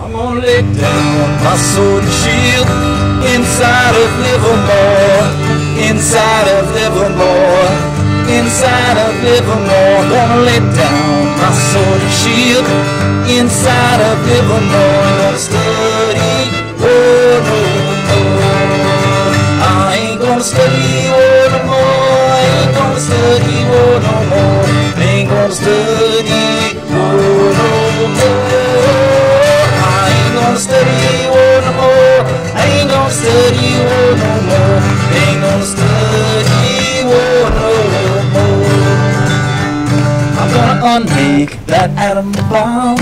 I'm gonna lay down my sword and shield inside of Livermore, inside of Livermore, inside of Livermore. Gonna lay down my sword and shield inside of Livermore. Gonna study Gonna unmake that atom bomb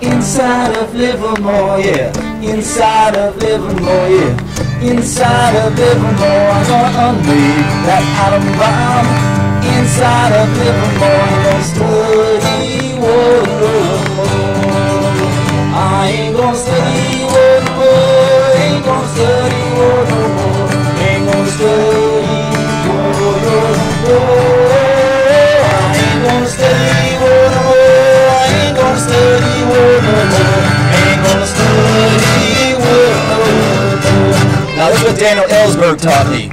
inside of Livermore, yeah. Inside of Livermore, yeah. Inside of Livermore, I'm gonna unmake that atom bomb inside of Livermore. Daniel Ellsberg taught me.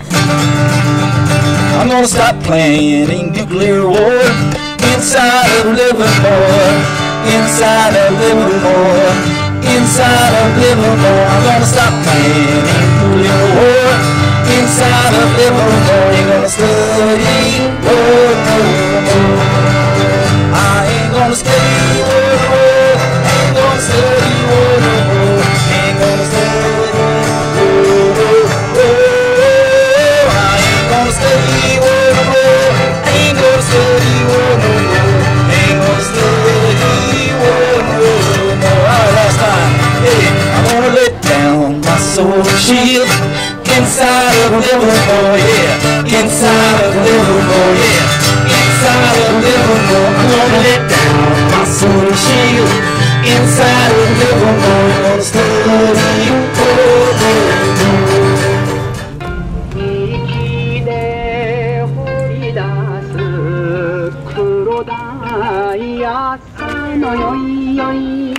I'm gonna stop planning nuclear war inside of Livermore, inside of Livermore, inside of Livermore. I'm gonna stop planning nuclear war inside of Livermore. Ain't gonna study Livermore, yeah. Inside of Livermore, yeah. Inside of Livermore, I'm gonna let down my and shield inside of Livermore. I'm gonna study war no で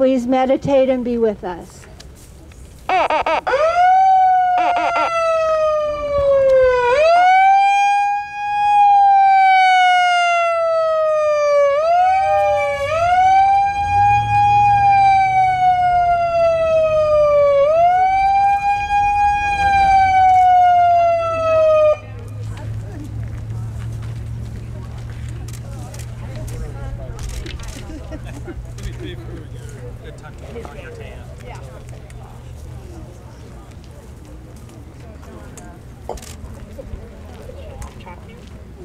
please meditate and be with us. Uh, uh, uh,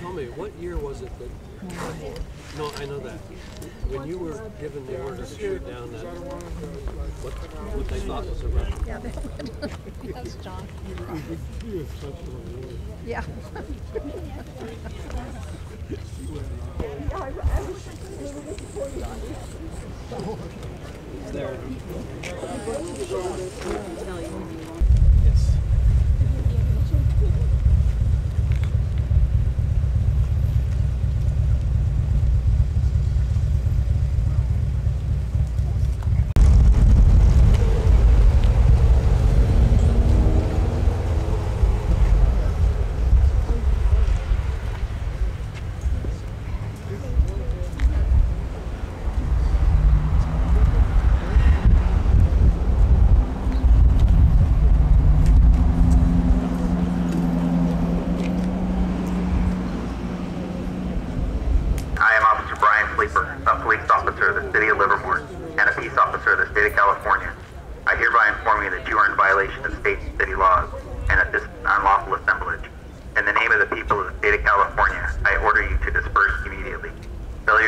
Tell me, what year was it that? No, I know that. When you were given the order to shoot down that, what, what they thought was a Russian? Yeah, that's John. Yeah. yeah, I, I was, I was there.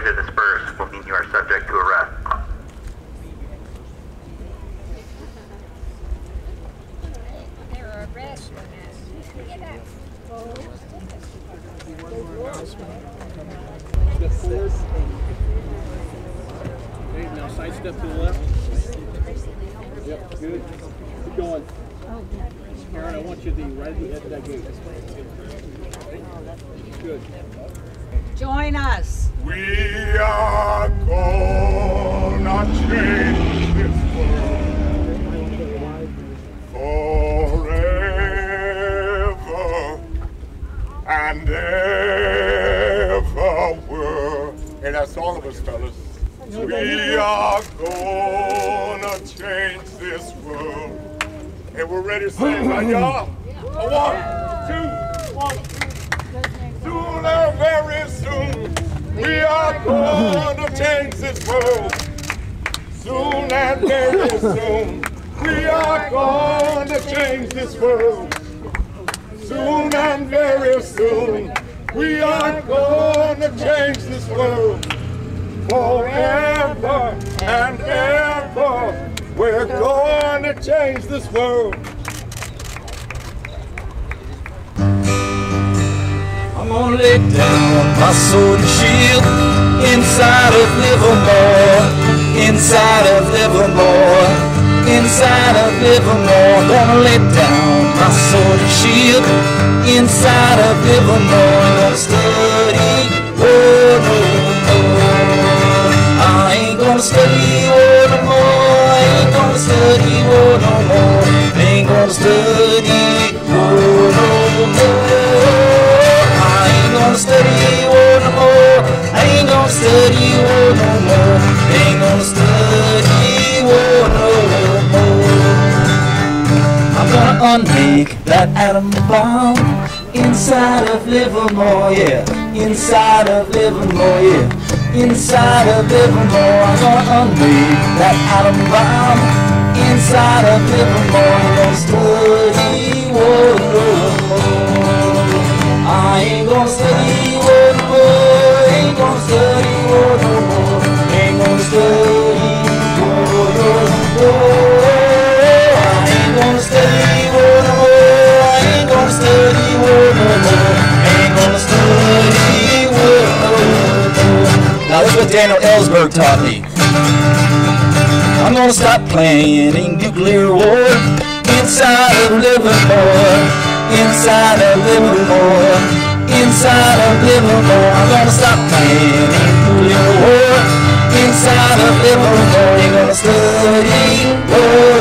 Failure to disperse will mean you are subject to arrest. Okay, now side step to the left. Yep, good. Keep going. Karen, I want you to be right at that gate. Good. Join us. We are gonna change this world forever and ever. And that's all of us, fellas. We are gonna change this world. And we're ready to sing, right, y'all? A one, two, one, two. Sooner, very soon, we are gonna change this world. Soon and very soon, we are gonna change this world. Soon and very soon, we are gonna change this world. Forever and ever, we're gonna change this world. Gonna lay down my sword and shield inside of Livermore, inside of Livermore, inside of Livermore. Gonna lay down my sword and shield inside of Livermore. That atom bomb inside of Livermore, yeah. Inside of Livermore, yeah. Inside of Livermore, I'm gonna unmake that atom bomb inside of Livermore. War no more. I ain't gonna study no. Ain't gonna study Daniel Ellsberg taught me. I'm gonna stop playing a nuclear war inside of Livermore, inside of Livermore, inside of Livermore. I'm gonna stop playing a nuclear war inside of Livermore. Ain't gonna study war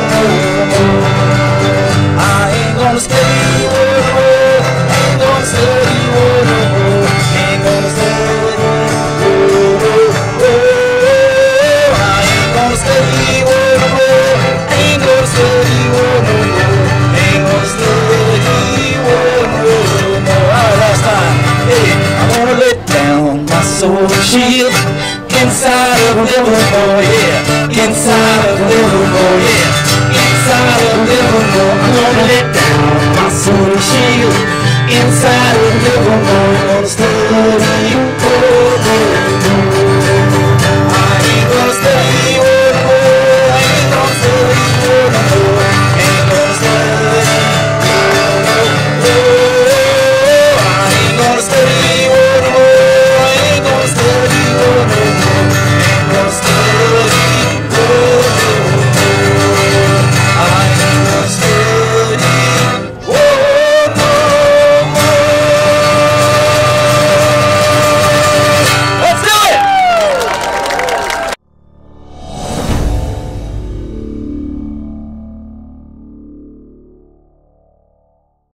inside of Livermore, yeah. Inside of Livermore, yeah. Inside of Livermore, I'm gonna let down my sword and shield inside of Livermore. I'm gonna study war oh, oh.